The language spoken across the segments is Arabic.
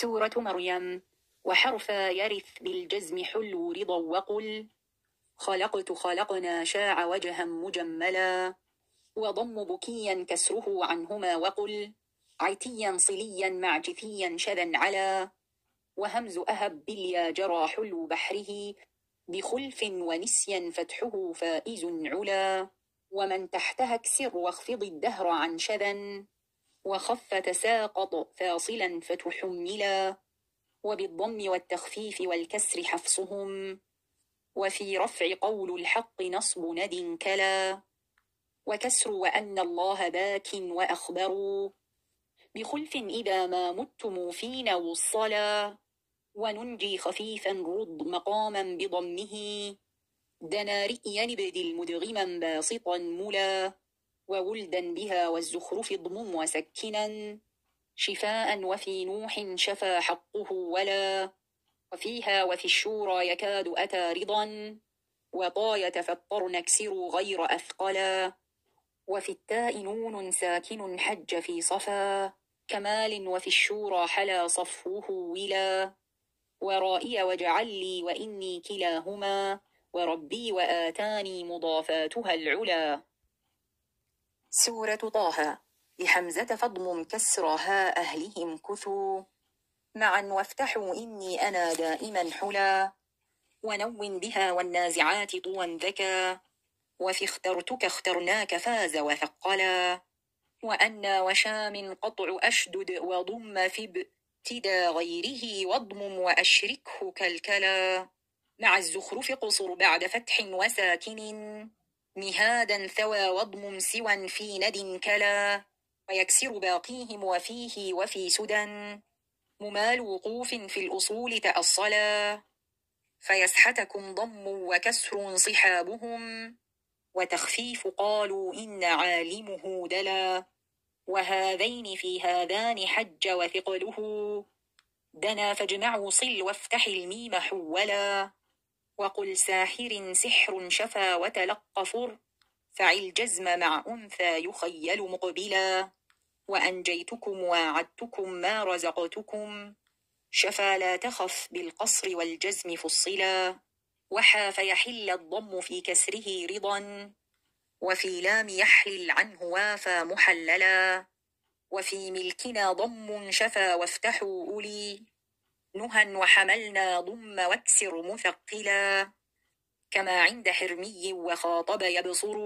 سورة مريم وحرف يرث بالجزم حلو رضا وقل خلقت خلقنا شاع وجها مجملا وضم بكيا كسره عنهما وقل عتيا صليا مع جثيا شذا على وهمز أهب باليا جرى حلو بحره بخلف ونسيا فتحه فائز علا ومن تحتها اكسر واخفض الدهر عن شذا. وخف تساقط فاصلا فتحملا وبالضم والتخفيف والكسر حفصهم وفي رفع قول الحق نصب ند كلا وكسر وأن الله باك وأخبروا بخلف إذا ما متم فينا والصلا وننجي خفيفا رض مقاما بضمه دنارئيا نبدل مدغما باسطا ملا وولدا بها والزخرف ضمم وسكنا شفاء وفي نوح شفى حقه ولا وفيها وفي الشورى يكاد أتى رضا وطا يتفطر نكسر غير أثقلا وفي التاء نون ساكن حج في صفا كمال وفي الشورى حلا صفوه ولا ورائي وجعل لي وإني كلاهما وربي وآتاني مضافاتها العلا سورة طه لحمزة فضم كسرها أهلهم كثوا. معا وافتحوا إني أنا دائما حلا. ونون بها والنازعات طوى ذكا. وفي اخترتك اخترناك فاز وثقلا. وأنا وشام قطع أشدد وضم في ابتدى غيره واضمم وأشركه كالكلا. مع الزخرف قصر بعد فتح وساكن. مهادا ثوى واضمم سوى في ند كلا ويكسر باقيهم وفيه وفي سدى. ممال وقوف في الأصول تأصلا. فيسحتكم ضم وكسر صحابهم. وتخفيف قالوا إن عالمه دلا. وهذين في هذان حج وثقله. دنا فاجمعوا صل وافتح الميم حولا. وقل ساحر سحر شفا وتلقفر فعل جزم مع أنثى يخيل مقبلا. وأنجيتكم واعدتكم ما رزقتكم شفا لا تخف بالقصر والجزم فصلا. وحا فيحل الضم في كسره رضا وفي لام يحلل عنه وافى محللا. وفي ملكنا ضم شفا وافتحوا أولي. نهى وحملنا ضم واكسر مثقلا كما عند حرمي وخاطب يبصر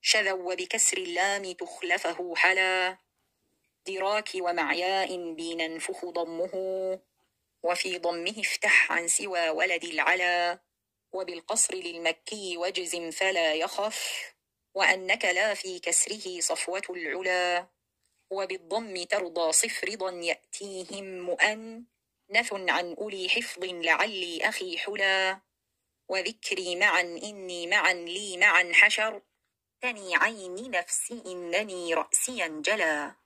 شذوا وبكسر اللام تخلفه حلا دراك ومعياء بيننفخ ضمه وفي ضمه افتح عن سوى ولد العلا وبالقصر للمكي وجزم فلا يخف وأنك لا في كسره صفوة العلا وبالضم ترضى صفرضا يأتيهم مؤن نث عن أولي حفظ لعلي أخي حلا وذكري معا إني معا لي معا حشر. تني عيني نفسي إنني رأسيا جلا.